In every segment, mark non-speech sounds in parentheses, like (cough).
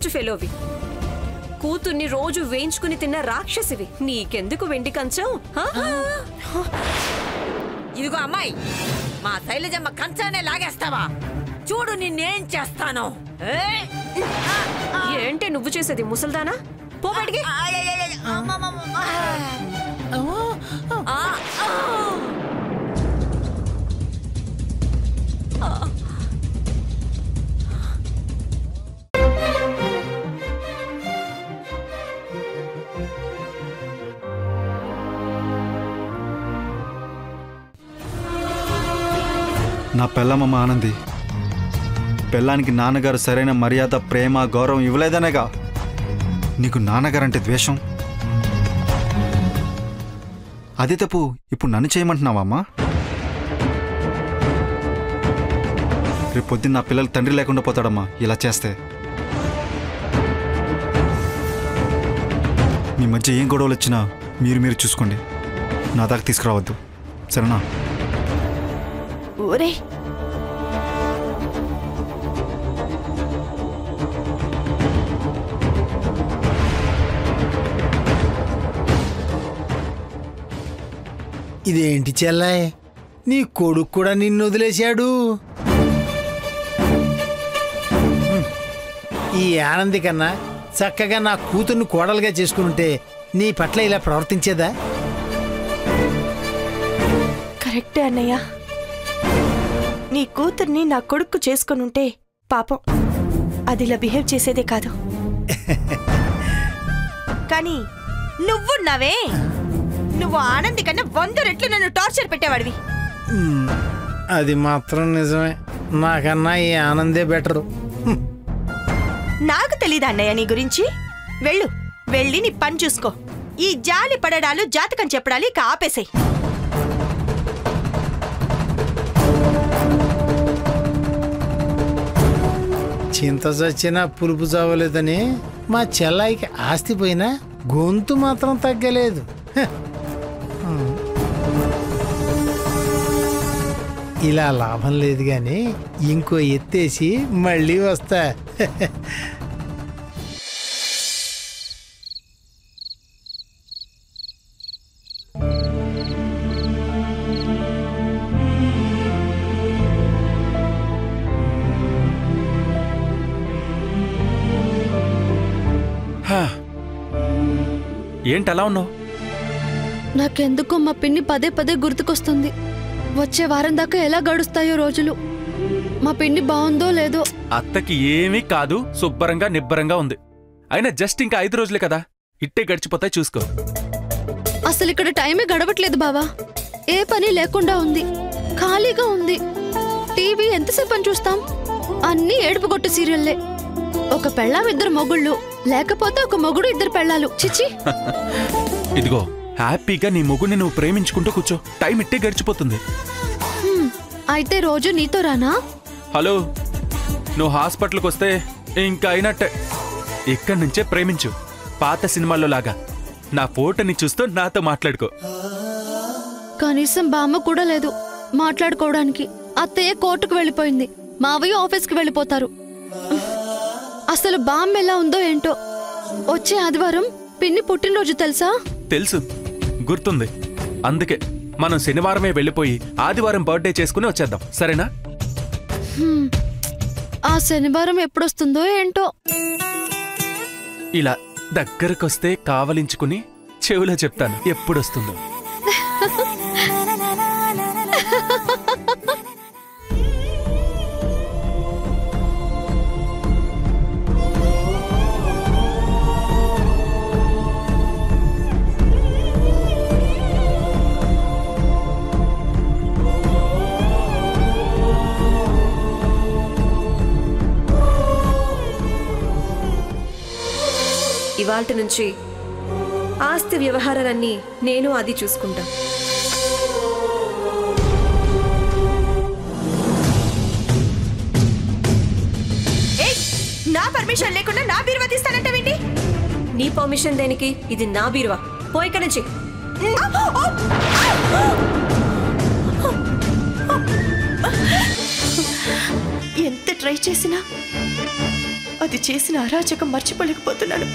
Waste ఫెలోవి. కూతుర్ని రోజు వేయించుకుని తిన్న రాక్షసివి. నీకెందుకు వెండి కంచం? ఇదిగో అమ్మాయి మా శైలజమ్మ కంచానే లాగేస్తావా? చూడు నిన్నేం చేస్తాను! ఏంటే నువ్వు చేసేది ముసల్దానా? పో నా పెళ్ళమ్మ ఆనంది. పెళ్ళానికి నాన్నగారు సరైన మర్యాద ప్రేమ గౌరవం ఇవ్వలేదనేగా. నీకు నాన్నగారంటే ద్వేషం? అది తప్పు ఇప్పుడు నన్ను చేయమంటున్నావా అమ్మా? రేపు పొద్దున్న నా పిల్లలు తండ్రి లేకుండా పోతాడమ్మా ఇలా చేస్తే. మీ మధ్య ఏం గొడవలు వచ్చినా మీరు మీరు చూసుకోండి. నా దాకా తీసుకురావద్దు. సరేనా? ఒరే ఇదేంటి చెల్లాయ్? నీ కొడుకు కూడా నిన్ను వదిలేశాడు. ఈ ఆనంది కన్నా చక్కగా నా కూతుర్ని కోడలుగా చేసుకుంటే నీ పట్ల ఇలా ప్రవర్తించేదా? కరెక్టే అన్నయ్య. నీ కూతుర్ని నా కొడుకు చేసుకునుంటే పాపం అది ఇలా బిహేవ్ చేసేదే కాదు. (laughs) కానీ నువ్వున్నావే? నువ్వు ఆనంది కన్నా వంద రెట్లు నన్ను టార్చర్ పెట్టేవాడివి. అది మాత్రం నిజమే. నాకన్నా ఈ ఆనందే బెటరు. నాకు తెలీదా అన్నయ్య నీ గురించి? వెళ్ళు వెళ్ళి నీ పని చూసుకో. ఈ జాలి పడడాలు జాతకం చెప్పడాలు ఇక ఆపేసాయి. చింత చచ్చినా పులుపు చావలేదని మా చెల్లాయికి ఆస్తి పోయినా గొంతు మాత్రం తగ్గలేదు. ఇలా లాభం లేదు కానీ ఇంకో ఎత్తేసి మళ్ళీ వస్తా. హా. ఏంటి అలా ఉన్నావు? నాకెందుకో మా పిన్ని పదే పదే గుర్తుకొస్తుంది. వచ్చే వారం దాకా ఎలా గడుస్తాయో రోజులు? మా పిన్ని బాగుందో లేదో? అత్తకి ఏమీ కాదు శుభ్రంగా నిబ్బరంగా ఉంది. అయినా జస్ట్ ఇంకా ఐదు రోజులే కదా ఇట్టే గడిచిపోతాయి చూసుకో. అసలు ఇక్కడ టైమే గడవట్లేదు బావా. ఏ పని లేకుండా ఉంది ఖాళీగా ఉంది. టీవీ ఎంతసేపు అని చూస్తాం? అన్నీ ఏడుపుగొట్టు సీరియల్లే. ఒక పెళ్ళాం ఇద్దరు మొగుళ్ళు లేకపోతే ఒక మొగుడు ఇద్దరు పెళ్ళాలు. చిచి (laughs) ఇదిగో హ్యాపీగా నీ మొగుడిని నువ్వు ప్రేమించుకుంటూ కూర్చో. టైం ఇట్టే గడిచిపోతుంది. అయితే రోజు నీతో రానా? హలో నువ్వు హాస్పిటల్కి వస్తే ఇంకా అయినట్టే. ఇక్కడి నుంచే ప్రేమించు. పాత సినిమాల్లో లాగా. నా ఫోటోని చూస్తూ నాతో మాట్లాడుకో. కనీసం బామ్మ కూడా లేదు మాట్లాడుకోవడానికి. అత్తయ్య కోర్టుకు వెళ్ళిపోయింది. మావయ్య ఆఫీస్కి వెళ్ళిపోతారు. అసలు బామ్మ ఎలా ఉందో ఏంటో. వచ్చే ఆదివారం పిన్ని పుట్టినరోజు తెలుసా? తెలుసు. గుర్తుంది. అందుకే మనం శనివారమే వెళ్ళిపోయి ఆదివారం బర్త్డే చేసుకుని వచ్చేద్దాం. సరేనా. ఆ శనివారం ఎప్పుడొస్తుందో ఏంటో. ఇలా దగ్గరకొస్తే కావలించుకుని చెవిలో చెప్తాను. ఎప్పుడొస్తుందో. (laughs) ఇవాల్టి నుంచి ఆస్తి వ్యవహారాలన్నీ నేను అది చూసుకుంటా. నా పర్మిషన్ లేకుండా నా బీరువా తీస్తానంటావేంటి నీ పర్మిషన్ దేనికి? ఇది నా బీరువా. పో ఇక్కడి నుంచి. ఎంత ట్రై చేసినా అది చేసిన అరాచకం మర్చిపోలేకపోతున్నాను.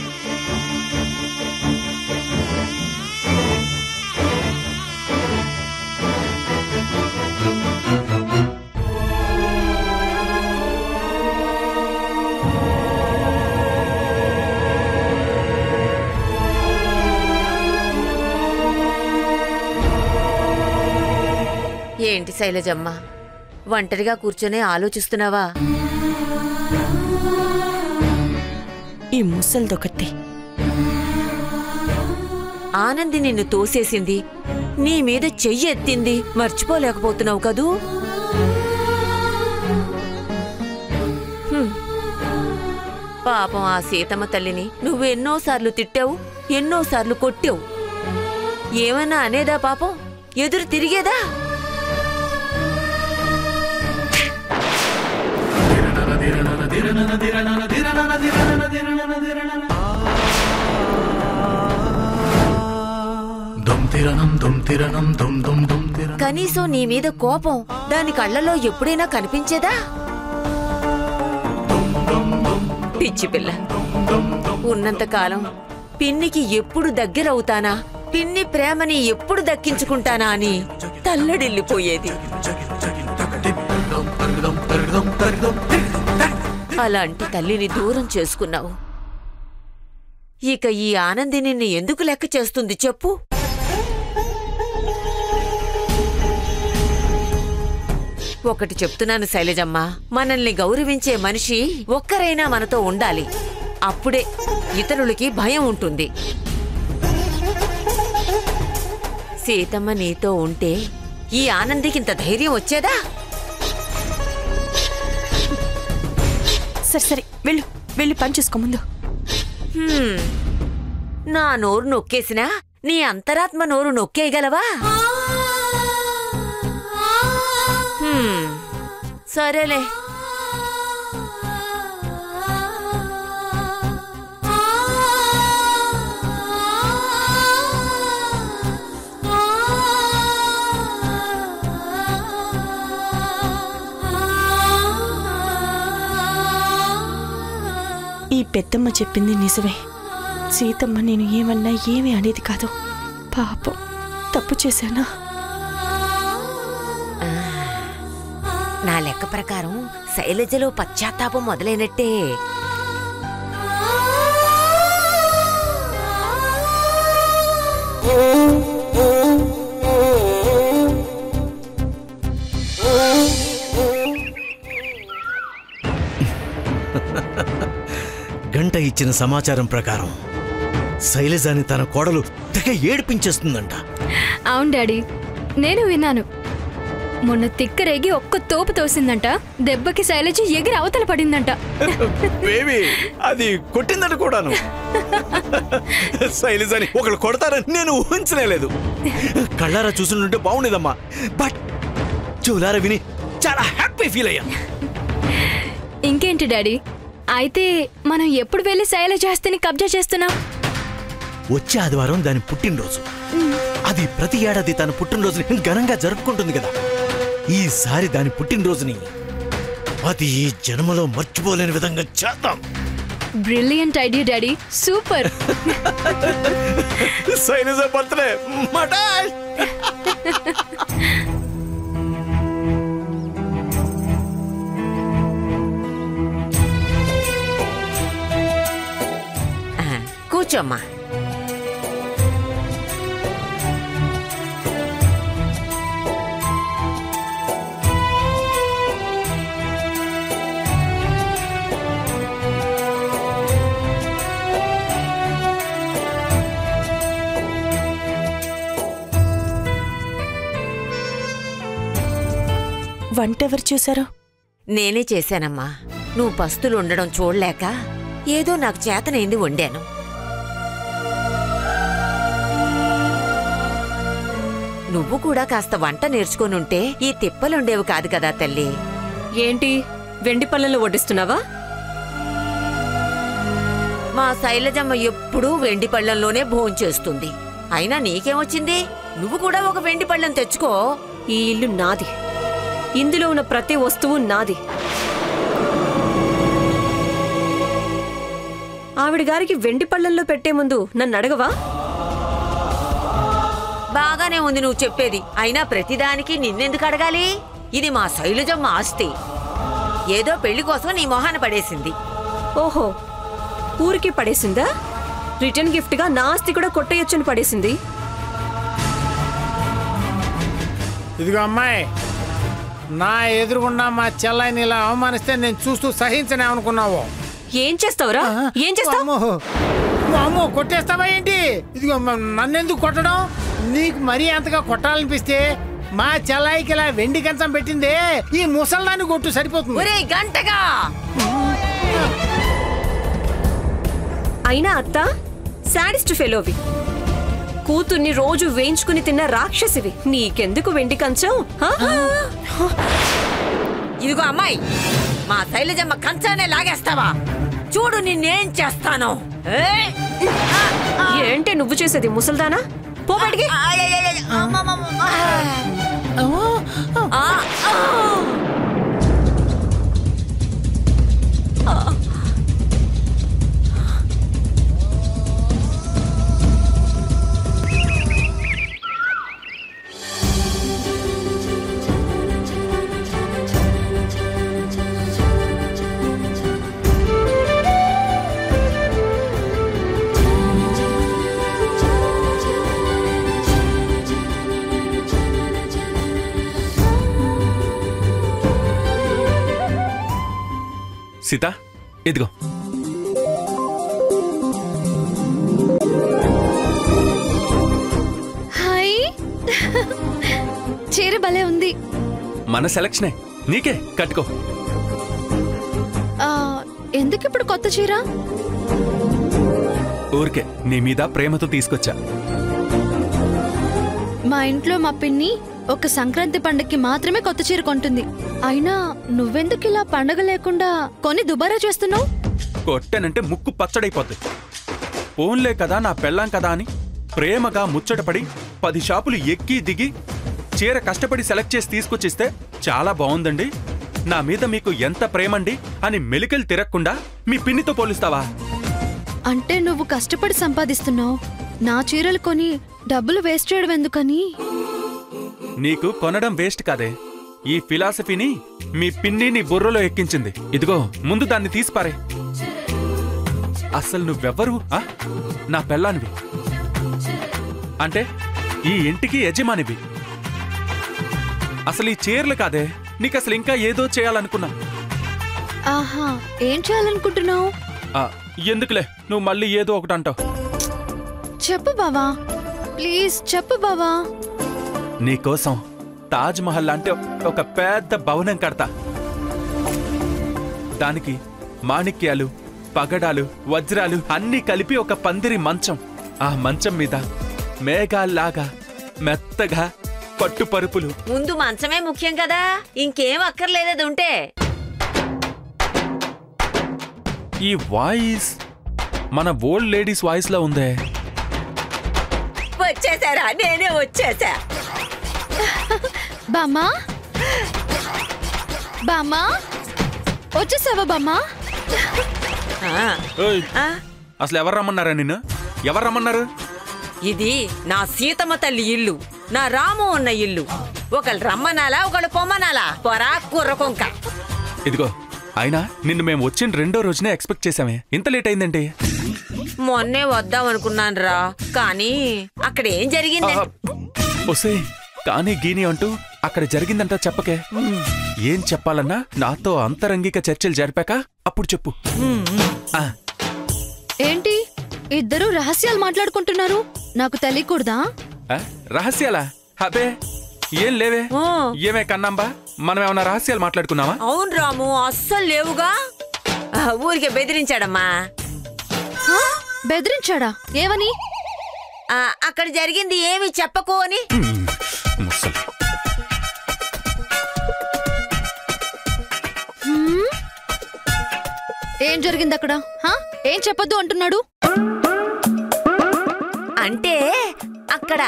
ఏంటి శైలజమ్మ? ఒంటరిగా కూర్చొని ఆలోచిస్తున్నావా? ఈ ముసల్దొకటి ఆనంది నిన్ను తోసేసింది. నీ మీద చెయ్యి ఎత్తింది. మర్చిపోలేకపోతున్నావు కదూ? పాపం ఆ సీతమ్మ తల్లిని నువ్వు ఎన్నోసార్లు తిట్టావు ఎన్నోసార్లు కొట్టావు. ఏమన్నా అనేదా పాపం? ఎదురు తిరిగేదా? కనీసం నీ మీద కోపం దాని కళ్ళలో ఎప్పుడైనా కనిపించేదా? పిచ్చి పిల్ల. ఉన్నంతకాలం పిన్నికి ఎప్పుడు దగ్గరవుతానా? పిన్ని ప్రేమని ఎప్పుడు దక్కించుకుంటానా అని తల్లడిల్లిపోయేది. అలాంటి తల్లిని దూరం చేసుకున్నావు. ఇక ఈ ఆనంది నిన్ను ఎందుకు లెక్క చేస్తుంది చెప్పు. ఒకటి చెప్తున్నాను శైలజమ్మ మనల్ని గౌరవించే మనిషి ఒక్కరైనా మనతో ఉండాలి. అప్పుడే ఇతరులకి భయం ఉంటుంది. సీతమ్మ నీతో ఉంటే ఈ ఆనందికి ఇంత ధైర్యం వచ్చేదా? సరే సరే వెళ్ళు వెళ్ళి పని చేసుకో ముందు. హ్మ్. నా నోరు నొక్కేసినా నీ అంతరాత్మ నోరు నొక్కేయగలవా? హ్మ్. సరేలే. పెద్దమ్మ చెప్పింది నిజమే. సీతమ్మ నేను ఏమన్నా ఏమీ అనేది కాదు. పాపం తప్పు చేశానా? నా లెక్క ప్రకారం శైలజలో పశ్చాత్తాపం మొదలైనట్టే. ఇచ్చిన సమాచారం ప్రకారం శైలజాని తన కోడలు తెగ ఏడిపించేస్తుందంట. అవును డాడీ నేను విన్నాను. మొన్న తిక్కరేగి ఒక్క తోపు తోసిందంట దెబ్బకి శైలజ ఎగిరి అవతల పడిందంట. బేబీ అది కొట్టిందని కూడాను. శైలజాని ఒకళ్ళు కొడతారని నేను ఊహించలేదు కళ్ళారా చూసుంటే బాగుండేదమ్మా. బట్ చెవులారా విని చాలా హ్యాపీ ఫీల్ అయ్యా. ఇంకేంటి డాడీ అయితే మనం ఎప్పుడు వెళ్ళి శైలజ ఆస్తిని కబ్జా చేస్తున్నాం? వచ్చే ఆదివారం దాని పుట్టినరోజు. అది ప్రతి ఏడాది తన పుట్టినరోజుని ఘనంగా జరుపుకుంటుంది కదా. ఈసారి దాని పుట్టినరోజుని అది ఈ జన్మలో మర్చిపోలేని విధంగా చేద్దాం. Brilliant idea daddy. Super. (laughs) Shailaja birthday మటాష్ (laughs) కూర్చోమ్మా. వంట ఎవరు చూసారో నేనే చేశానమ్మా. నువ్వు పస్తులు ఉండడం చూడలేక ఏదో నాకు చేతనైంది వండాను. నువ్వు కూడా కాస్త వంట నేర్చుకొనుంటే ఈ తిప్పలుండేవి కాదు కదా తల్లి. ఏంటి? వెండి పళ్ళెంలో వడ్డిస్తున్నావా? మా శైలజమ్మ ఎప్పుడూ వెండి పళ్ళెంలోనే భోంచేస్తుంది అయినా నీకేమొచ్చింది నువ్వు కూడా ఒక వెండి పళ్ళెం తెచ్చుకో. ఈ ఇల్లు నాది. ఇందులో ఉన్న ప్రతి వస్తువు నాది. ఆవిడ గారికి వెండి పళ్ళల్లో పెట్టే ముందు నన్ను అడగవా? బాగానే ఉంది నువ్వు చెప్పేది. అయినా ప్రతిదానికి నిన్నెందుకు అడగాలి? ఇది మా శైలజమ్మ ఆస్తి ఏదో పెళ్ళి కోసం నీ మొహాన పడేసింది. ఓహో ఊరికి పడేసిందా? రిటర్న్ గిఫ్ట్గా నా ఆస్తి కూడా కొట్టేయొచ్చని పడేసింది. ఇదిగో అమ్మాయి నా ఎదురుగుండా మా చెల్లాయిని ఇలా అవమానిస్తే నేను చూస్తూ సహించనే అనుకున్నావు. ఏం చేస్తావురా? ఏం చేస్తావు? అమ్మో అమ్మో కొట్టేస్తావా ఏంటి? ఇదిగో నన్నెందుకు కొట్టడం? నీకు మరీ అంతగా కొట్టాలనిపిస్తే మా చెల్లాయికి ఇలా వెండి కంచం పెట్టిందే ఈ ముసల్దాన్ని కొట్టు సరిపోతుంది. ఒరే గంటగా! అయినా అత్త శాడిస్ట్ ఫెలోవి కూతుర్ని రోజు వేయించుకుని తిన్న రాక్షసివి. నీకెందుకు వెండి కంచం? హా? ఇదిగో అమ్మాయి మా శైలజమ్మ కంచానే లాగేస్తావా? చూడు నిన్నేం చేస్తాను! ఏంటే నువ్వు చేసేది ముసల్దానా? वो बैठ गई సీత ఇదిగో. హాయ్. చీర భలే ఉంది. మన సెలక్షనే. నీకే కట్టుకో. ఎందుకు ఇప్పుడు కొత్త చీర? ఊరికే నీ మీద ప్రేమతో తీసుకొచ్చా. మా ఇంట్లో మా పిన్ని ఒక సంక్రాంతి పండక్కి మాత్రమే కొత్త చీర కొంటుంది. అయినా నువ్వెందుకు ఇలా పండగ లేకుండా కొని దుబారా చేస్తున్నావు? కొట్టానంటే ముక్కు పచ్చడైపోద్ది. ఓన్లే కదా నా పెళ్ళాం కదా అని ప్రేమగా ముచ్చటపడి పది షాపులు ఎక్కి దిగి చీర కష్టపడి సెలెక్ట్ చేసి తీసుకొచ్చిస్తే చాలా బాగుందండి నా మీద మీకు ఎంత ప్రేమండి అని మెలికలు తిరగకుండా మీ పిన్నితో పోలిస్తావా? అంటే నువ్వు కష్టపడి సంపాదిస్తున్నావు. నా చీరలు కొని డబ్బులు వేస్ట్ చేయడం ఎందుకని? నీకు కొనడం వేస్ట్ కాదే. ఈ ఫిలాసఫీని మీ పిన్ని నీ బుర్రలో ఎక్కించింది. ఇదిగో ముందు దాన్ని తీసిపారే. అసలు నువ్వెవ్వరు? నా పెళ్ళానివి. అంటే ఈ ఇంటికి యజమానివి. అసలు ఈ చీరలు కాదే నీకు అసలు ఇంకా ఏదో చేయాలనుకున్నా. ఆహా ఏం చేయాలనుకుంటున్నావు? ఎందుకులే నువ్వు మళ్ళీ ఏదో ఒకటి అంటావు చెప్పు బావా ప్లీజ్ చెప్పు బావా. నీకోసం తాజ్ మహల్ లాంటి ఒక పెద్ద భవనం కడతా. దానికి మాణిక్యాలు పగడాలు వజ్రాలు అన్నీ కలిపి ఒక పందిరి మంచం. ఆ మంచం మీద మేఘాల్లాగా మెత్తగా పట్టుపరుపులు. ముందు మంచమే ముఖ్యం కదా? ఇంకేం అక్కర్లేదది ఉంటే. ఈ వాయిస్ మన ఓల్డ్ లేడీస్ వాయిస్లో ఉందే? వచ్చేసారా? నేనే వచ్చేసా. బామ్మా? బామ్మా? వచ్చేసావా బామ్మా? అసలు ఎవరు రమ్మన్నారా నిన్ను? ఎవరు రమ్మన్నారు? ఇది నా సీతమ్మ తల్లి ఇల్లు నా రాము ఉన్న ఇల్లు. ఒకళ్ళు రమ్మనాలా ఒకళ్ళు పొమ్మనాలా? పొరా కుర్రకొంక ఇదిగో అయినా నిన్ను మేము వచ్చిన రెండో రోజునే ఎక్స్పెక్ట్ చేసామే ఇంత లేట్ అయిందండి మొన్నే వద్దాం అనుకున్నాను రా కానీ అక్కడ ఏం జరిగింది? ఒసే కానీ గీని అంటూ అక్కడ జరిగిందంట చెప్పకే. ఏం చెప్పాలన్నా నాతో అంతరంగిక చర్చలు జరిపాక అప్పుడు చెప్పు. ఏంటి? ఇద్దరు రహస్యాలు మాట్లాడుకుంటున్నారు? నాకు తెలియకూడదా? ఆ, రహస్యాలా? అబే ఏం లేవే. ఏమే కన్నాంబా? మనం ఏమన్నా రహస్యాలు మాట్లాడుకున్నావా అవును రాము అస్సలు లేవుగా. ఊరికే బెదిరించాడమ్మా? బెదిరించాడా? ఏమని? అక్కడ జరిగింది ఏమి చెప్పకు అని? ఏం జరిగింది అక్కడ హా? ఏం చెప్పొద్దు అంటున్నాడు? అంటే అక్కడ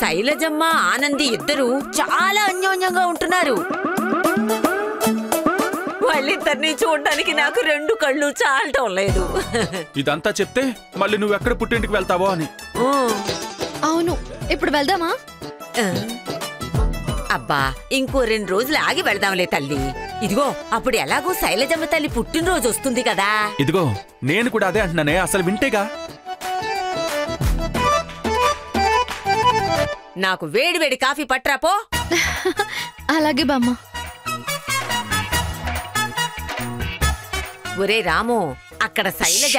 శైలజమ్మ ఆనంది ఇద్దరు చాలా అన్యోన్యంగా ఉంటున్నారు. వాళ్ళిద్దరిని చూడడానికి నాకు రెండు కళ్ళు చాలటం లేదు. ఇదంతా చెప్తే మళ్ళీ నువ్వు ఎక్కడ పుట్టింటికి వెళ్తావో అని. అవును ఇప్పుడు వెళ్దామా? అబ్బా ఇంకో రెండు రోజులు ఆగి వెళదాంలే తల్లి. ఇదిగో అప్పుడు ఎలాగో శైలజమ్మ తల్లి పుట్టినరోజు వస్తుంది కదా. ఇదిగో నేను కూడా అదే అంటున్నానే అసలు వింటేగా? నాకు వేడి వేడి కాఫీ పట్రాపో (laughs) అలాగే బామ్మ. ఒరే రాము అక్కడ శైలజ.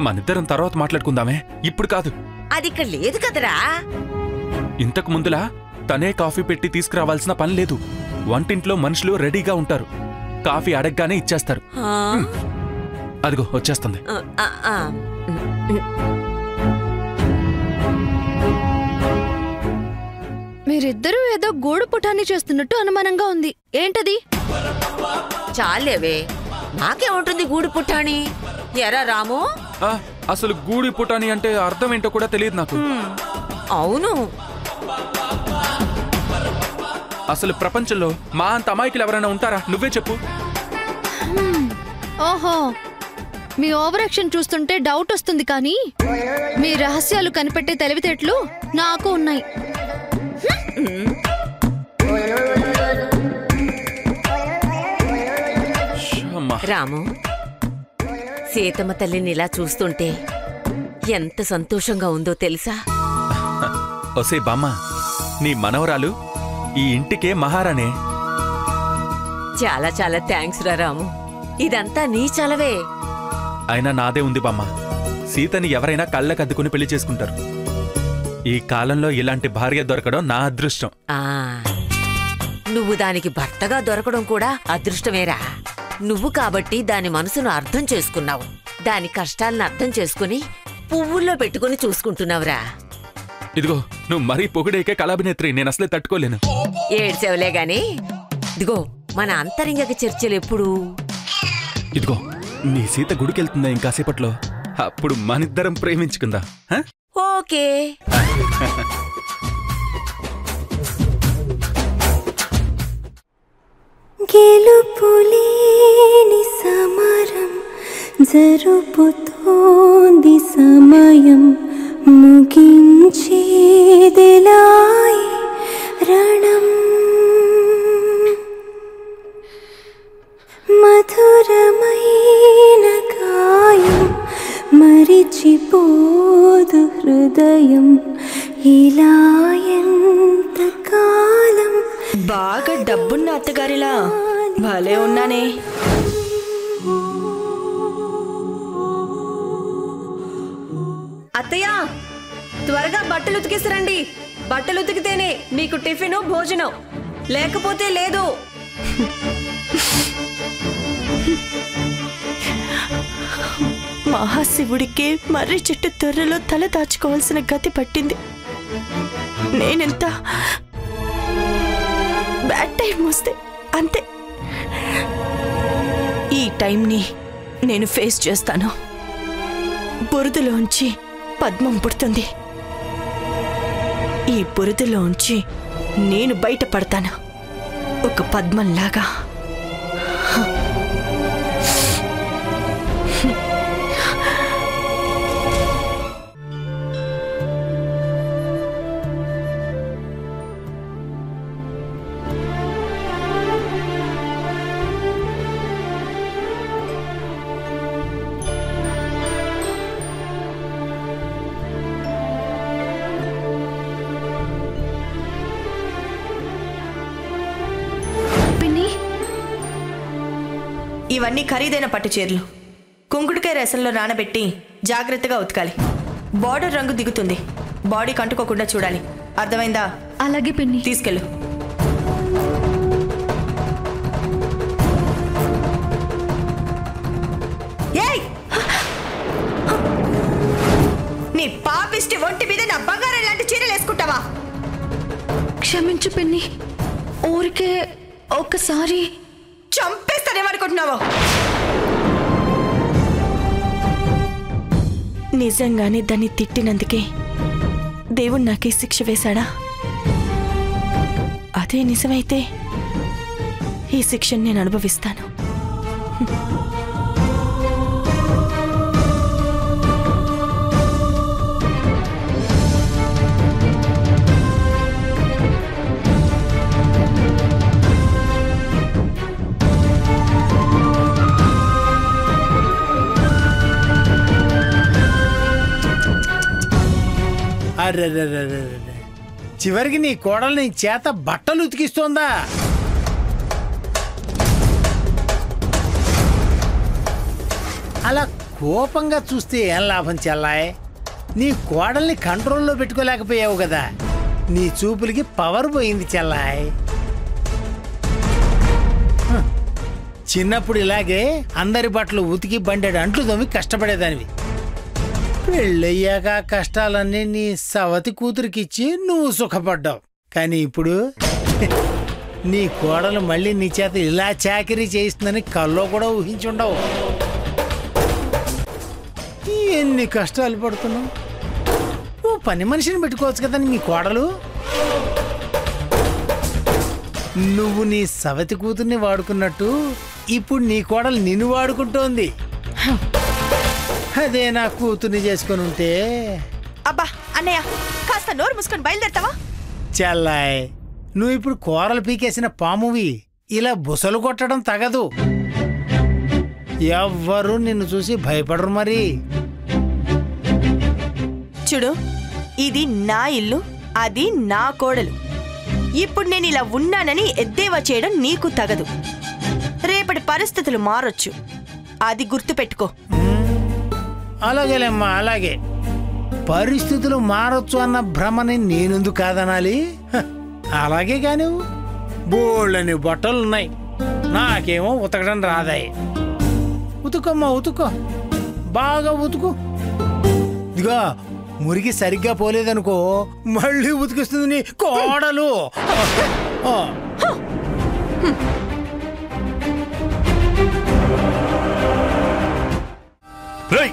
మనిద్దరం తర్వాత మాట్లాడుకుందామే. ఇప్పుడు కాదు. అది ఇక్కడ లేదు కదరా. ఇంతకు ముందులా తనే కాఫీ పెట్టి తీసుకురావాల్సిన పని లేదు. వంటింట్లో మనుషులు రెడీగా ఉంటారు. కాఫీ అడగగానే ఇచ్చేస్తారు. అదిగో వచ్చేస్తుంది. మీరిద్దరూ ఏదో గూడు పుటాన్ని చేస్తున్నట్టు అనుమానంగా ఉంది. ఏంటది? చాలేవే. నాకేముంటుంది గూడు పుట్టాని ఎరా రాము? ఆ, అసలు గూడి పుటాని అంటే అర్థం ఏంటో కూడా తెలియదు నాకు. అవును. అసలు ప్రపంచంలో మా అంత అమాయకులు ఎవరైనా ఉంటారా? నువ్వే చెప్పు. ఓహో. మీ ఓవర్ యాక్షన్ చూస్తుంటే డౌట్ వస్తుంది కానీ మీ రహస్యాలు కనిపెట్టే తెలివితేటలు నాకు ఉన్నాయి. రాము సీతమ్మ తల్లిని ఇలా చూస్తుంటే ఎంత సంతోషంగా ఉందో తెలుసా? ఒసే బామ్మ నీ మనవరాలు ఈ ఇంటికే మహారాణే. చాలా చాలా థ్యాంక్స్ రా రాము. ఇదంతా నీ చలవే. అయినా నాదే ఉంది బామ్మ. సీతని ఎవరైనా కళ్ళకద్దుకుని పెళ్ళి చేసుకుంటారు. ఈ కాలంలో ఇలాంటి భార్య దొరకడం నా అదృష్టం. ఆ నువ్వు దానికి భర్తగా దొరకడం కూడా అదృష్టమేరా? నువ్వు కాబట్టి దాని మనసును అర్థం చేసుకున్నావు. దాని కష్టాలను అర్థం చేసుకుని పువ్వుల్లో పెట్టుకుని చూసుకుంటున్నావురా. ఇదిగో నువ్వు మరీ పొగిడేకే కళాభినేత్రి నేను అసలే తట్టుకోలేను. ఏడ్చేవలే గాని ఇదిగో మన అంతరంగక చర్చలు ఎప్పుడు? ఇదిగో నీ సీత గుడికెళ్తుందా ఇంకాసేపట్లో? అప్పుడు మనిద్దరం ప్రేమించుకుందా? ఓకే. (laughs) लु पुलिनि समरं जरुपुतो समयं मुखीलायि रणम् मधुरमयीनकायं मरीचिपोदहृदयं हिलाय బాగా డబ్బున్న అత్తగారిలా. భలే ఉన్నానే. అత్తయ్య త్వరగా బట్టలు ఉతికేసిరండి. బట్టలు ఉతికితేనే మీకు టిఫిన్ భోజనం. లేకపోతే లేదు. మహాశివుడికే మర్రి చెట్టు తొర్రలో తల దాచుకోవాల్సిన గతి పట్టింది. నేనెంత బ్యాడ్ టైం వస్తే అంతే. ఈ టైంని నేను ఫేస్ చేస్తాను. బురదలోంచి పద్మం పుడుతుంది. ఈ బురదలోంచి నేను బయటపడతాను. ఒక పద్మంలాగా. ఇవన్నీ ఖరీదైన పట్టు చీరలు. కుంకుడుకాయ రసంలో నానబెట్టి జాగ్రత్తగా ఉతకాలి. బార్డర్ రంగు దిగుతుంది. బాడీ కంటుకోకుండా చూడాలి. అర్థమైందా? అలాగే పిన్ని. తీసుకెళ్ళు! నీ పాపిష్టి ఒంటి మీద నా బంగారం లాంటి చీరలు వేసుకుంటావా? క్షమించు పిన్ని. ఊరికే ఒక్కసారి చంపేస్తానేమనుకుంటున్నావు నిజంగానే దాన్ని తిట్టినందుకే దేవుడు నాకే శిక్ష వేశాడా? అదే నిజమైతే ఈ శిక్షను నేను అనుభవిస్తాను. అర్రెర్రెర్రెర్రెర్రె. చివరికి నీ కోడలు నీ చేత బట్టలు ఉతికిస్తోందా? అలా కోపంగా చూస్తే ఏం లాభం చెల్లాయ్? నీ కోడల్ని కంట్రోల్లో పెట్టుకోలేకపోయావు కదా. నీ చూపులకి పవర్ పోయింది చెల్లాయ్. చిన్నప్పుడు ఇలాగే అందరి బట్టలు ఉతికి బండెడు అంట్లు తోమి కష్టపడేదానివి. పెళ్ళయ్యాక కష్టాలన్నీ నీ సవతి కూతురికిచ్చి నువ్వు సుఖపడ్డావు. కానీ ఇప్పుడు నీ కోడలు మళ్ళీ నీ చేత ఇలా చాకరీ చేయిస్తుందని కల్లో కూడా ఊహించుండవు. ఎన్ని కష్టాలు పడుతున్నావు? నువ్వు పని మనిషిని పెట్టుకోవచ్చు కదండి నీ కోడలు. నువ్వు నీ సవతి కూతుర్ని వాడుకున్నట్టు ఇప్పుడు నీ కోడలు నిన్ను వాడుకుంటోంది. అదే నా కూతుర్ని చేసుకొని ఉంటే. అబ్బా అన్నయ్య కాస్త నోరు మూసుకొని బయలుదేరతావా? చెల్లాయ్ నువ్వు ఇప్పుడు కూరలు పీకేసిన పామువి. ఇలా బుసలు కొట్టడం తగదు. ఎవ్వరూ నిన్ను చూసి భయపడరు మరి. చూడు ఇది నా ఇల్లు అది నా కోడలు. ఇప్పుడు నేను ఇలా ఉన్నానని ఎద్దేవా చేయడం నీకు తగదు. రేపటి పరిస్థితులు మారొచ్చు. అది గుర్తుపెట్టుకో. అలాగేలేమ్మా అలాగే. పరిస్థితులు మారొచ్చు అన్న భ్రమని నేనెందుకు కాదనాలి? అలాగే కాని బోళ్ళని బట్టలున్నాయి. నాకేమో ఉతకడం రాదాయి. ఉతుకమ్మా ఉతుకో. బాగా ఉతుకు. ఇదిగో మురికి సరిగ్గా పోలేదనుకో మళ్ళీ ఉతికిస్తుంది కోడలు.